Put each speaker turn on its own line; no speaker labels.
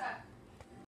step.